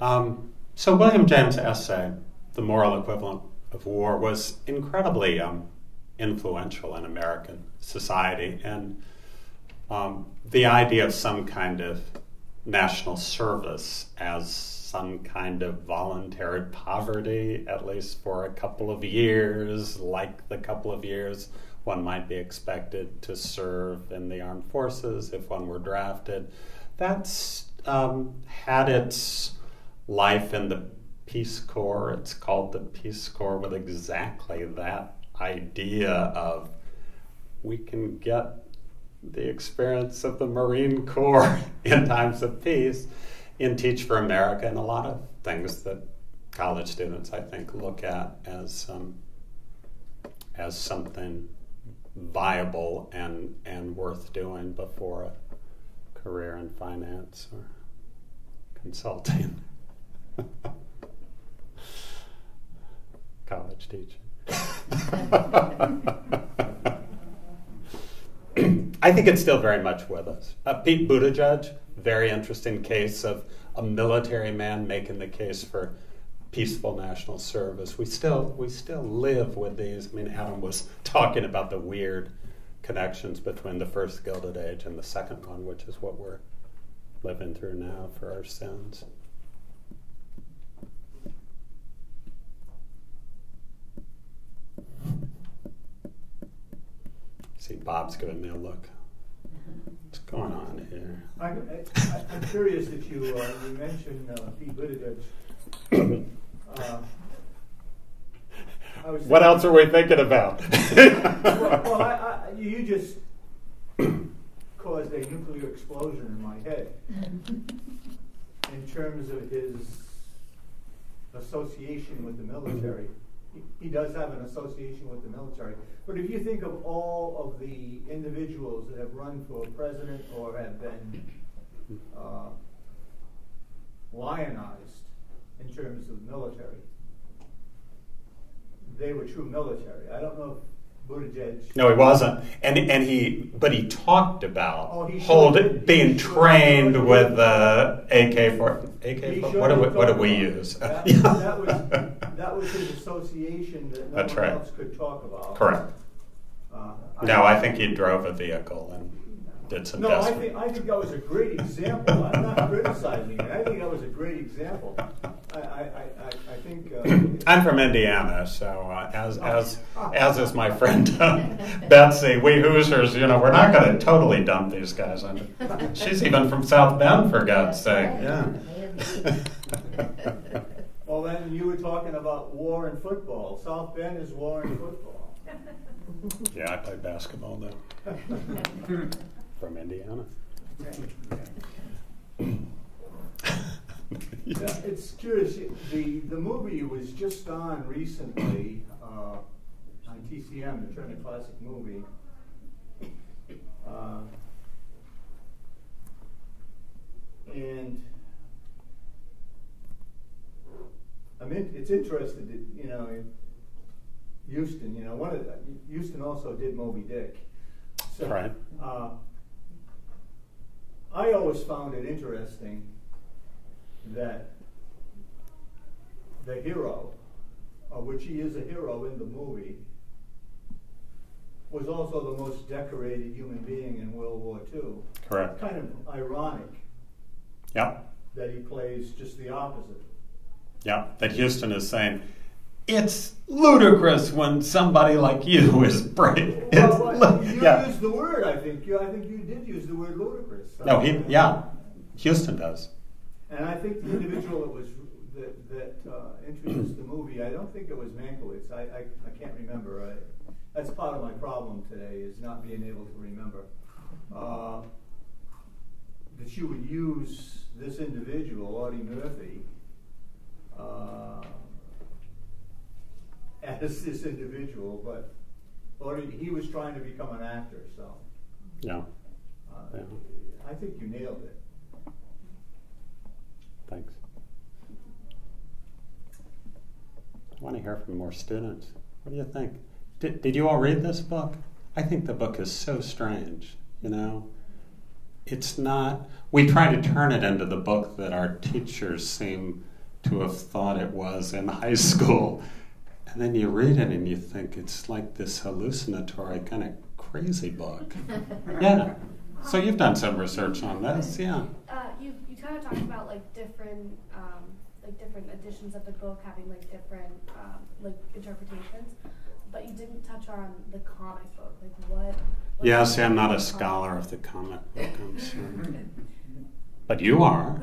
um, so William James' essay, "The Moral Equivalent of War," was incredibly um, influential in American society. And um, the idea of some kind of national service as some kind of voluntary poverty, at least for a couple of years, like the couple of years one might be expected to serve in the armed forces if one were drafted. That's um, had its life in the Peace Corps. It's called the Peace Corps with exactly that idea of we can get the experience of the Marine Corps in times of peace in Teach for America and a lot of things that college students, I think, look at as um, as something viable and and worth doing before a career in finance or consulting. college teaching. I think it's still very much with us. Uh, Pete Buttigieg, very interesting case of a military man making the case for peaceful national service. We still we still live with these. I mean, Adam was talking about the weird connections between the first Gilded Age and the second one, which is what we're living through now for our sins. See, Bob's giving me a look. What's going on here? I'm, I, am curious that you, uh, you mentioned uh, Pete Buttigieg. uh, what else are we thinking about? well, well I, I, you just caused a nuclear explosion in my head in terms of his association with the military he does have an association with the military. But if you think of all of the individuals that have run for president or have been uh, lionized in terms of military, they were true military. I don't know if Buttigieg. No, he wasn't, and and he, but he talked about oh, he hold it, being trained with the AK for AK. what do we, what do we use? That, that, was that was his association that no That's one right. else could talk about. Correct. Uh, no, I, I, think he drove a vehicle and did some. No, I think I think that was a great example. I'm not criticizing it. I think that was a great example I, I, I, I think. Uh, I'm from Indiana, so uh, as as as is my friend uh, Betsy, we Hoosiers, you know, we're not going to totally dump these guys. On. She's even from South Bend, for God's sake. Yeah. well, then you were talking about war and football. South Bend is war and football. yeah, I play basketball though. from Indiana. yeah, it's curious. The the movie was just on recently uh, on TCM, the Turner Classic Movie. Uh, and I mean, it's interesting. That, you know, Huston. You know, one of the, Huston also did Moby Dick. So, right. Uh, I always found it interesting that the hero, of which he is a hero in the movie, was also the most decorated human being in World War II. Correct. Kind of ironic. Yep. That he plays just the opposite. Yeah, that Huston is saying, it's ludicrous when somebody like you is brave. Well, well, you yeah. used the word, I think. You, I think you did use the word ludicrous. No, he, yeah, Huston does. And I think the individual that was that, that uh, introduced the movie, I don't think it was Mankiewicz. I, I, I can't remember. I, that's part of my problem today is not being able to remember. Uh, that you would use this individual, Audie Murphy, uh, as this individual, but he was trying to become an actor, so. Yeah. Uh, yeah. I think you nailed it. Thanks. I want to hear from more students. What do you think? Did, did you all read this book? I think the book is so strange, you know? It's not, we try to turn it into the book that our teachers seem to have thought it was in high school. And then you read it and you think it's like this hallucinatory kind of crazy book. yeah. So you've done some research on this, yeah. Uh, you you kind of talked about like different um, like different editions of the book having like different um, like interpretations, but you didn't touch on the comic book. Like what? what yeah, see, I'm not a scholar of the comic book. I'm sorry. but you are.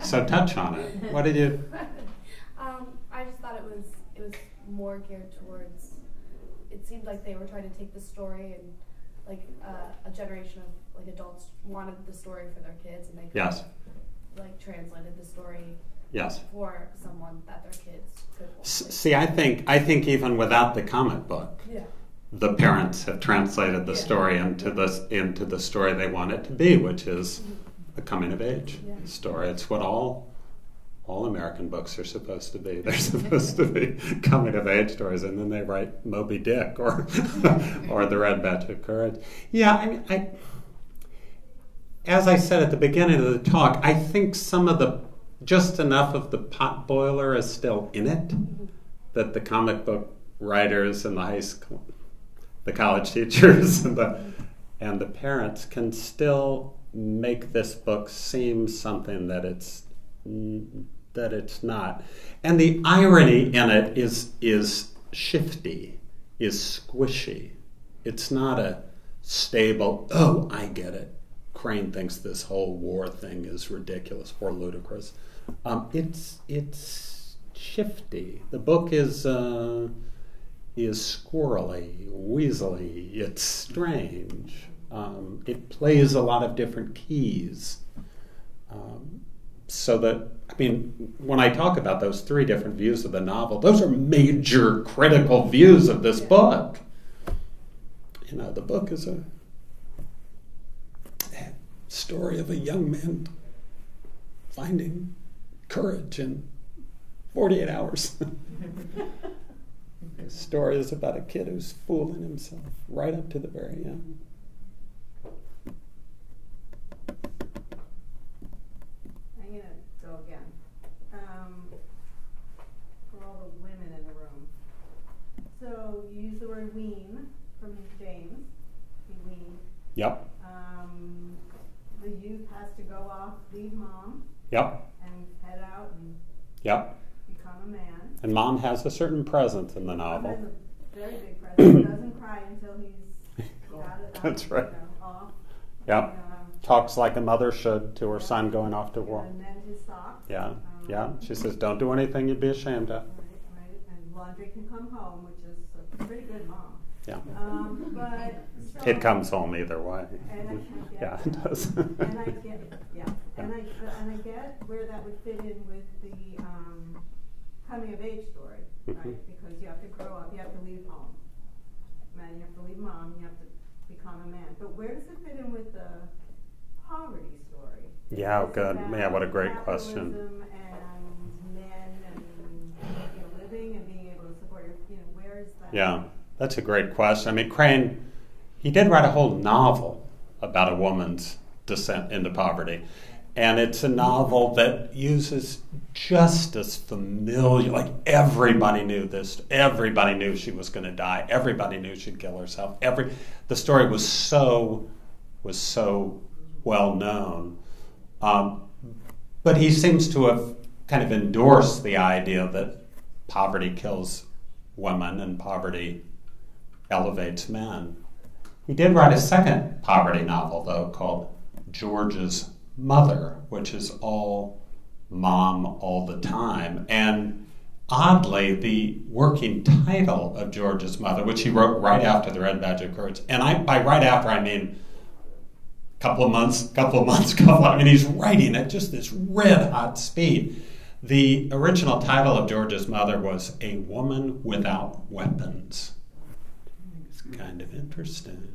So touch on it. What did you? um, I just thought it was it was more geared towards. It seemed like they were trying to take the story and like uh, a generation of like adults wanted the story for their kids and they yes. like translated the story yes for someone that their kids could see i think i think even without the comic book yeah. the parents have translated the story into the into the story they want it to be which is mm-hmm. a coming of age yeah. story it's what all all American books are supposed to be. They're supposed to be coming of age stories, and then they write Moby Dick or or The Red Badge of Courage. Yeah, I mean, I, as I said at the beginning of the talk, I think some of the just enough of the pot boiler is still in it that the comic book writers and the high school, the college teachers and the and the parents can still make this book seem something that it's that it's not. And the irony in it is is shifty, is squishy. It's not a stable, oh, I get it. Crane thinks this whole war thing is ridiculous or ludicrous. Um, it's it's shifty. The book is uh, is squirrely, weaselly. It's strange. Um, it plays a lot of different keys. So that I mean, when I talk about those three different views of the novel, those are major critical views of this book. You know, the book is a story of a young man finding courage in 48 hours. the story is about a kid who's fooling himself right up to the very end. So you use the word wean from James. He weaned. Yep. Um, the youth has to go off, leave mom. Yep. And head out and. Yep. Become a man. And mom has a certain presence in the Mom novel. has a very big presence. Doesn't cry until he's got it. That's right. You know, off. Yeah. Um, Talks like a mother should to her son going off to war. And mend his socks. Yeah, Um, yeah. She says, don't do anything you'd be ashamed of. Right, right. And laundry can come home, a pretty good mom. Yeah. Um, but so, It comes home either way. And I can get Yeah, it does. And I get, yeah, and I, and I get where that would fit in with the, um, coming of age story, right? Mhm. Because you have to grow up, you have to leave home. Man, you have to leave mom, you have to become a man. But where does it fit in with the poverty story? Yeah, It's good. Yeah, what a great question. And men and, you know, living and being able to support your, you know, where is that? Yeah, that's a great question. I mean, Crane, he did write a whole novel about a woman's descent into poverty. And it's a novel that uses just as familiar, like everybody knew this, everybody knew she was going to die, everybody knew she'd kill herself. Every the story was so was so well known. Um, but he seems to have kind of endorsed the idea that poverty kills women and poverty elevates men. He did write a second poverty novel, though, called George's Mother, which is all mom all the time. And oddly, the working title of George's Mother, which he wrote right after the Red Badge of Courage, and I, by right after, I mean a couple of months, a couple of months, couple. Of, I mean, he's writing at just this red hot speed. The original title of George's mother was "A Woman Without Weapons." It's kind of interesting.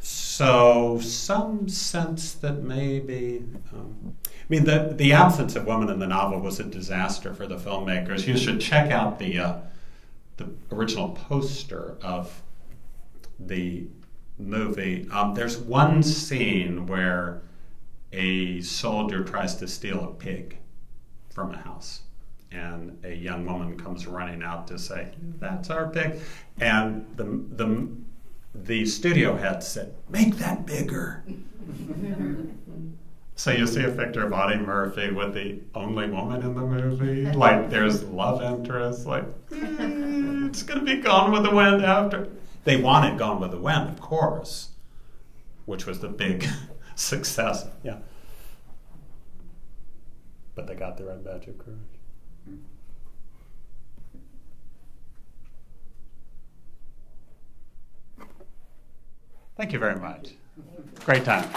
So, some sense that maybe, um, I mean, the the absence of women in the novel was a disaster for the filmmakers. You should check out the uh, the original poster of the movie. Um, there's one scene where a soldier tries to steal a pig from a house. And a young woman comes running out to say, "That's our pig," and the the the studio head said, "Make that bigger." so you see a picture of Audie Murphy with the only woman in the movie, like there's love interest, like "Mm, it's gonna be Gone with the Wind after. They wanted Gone with the Wind, of course, which was the big success. Yeah. But they got the Red Badge of Courage. Thank you very much. Great time.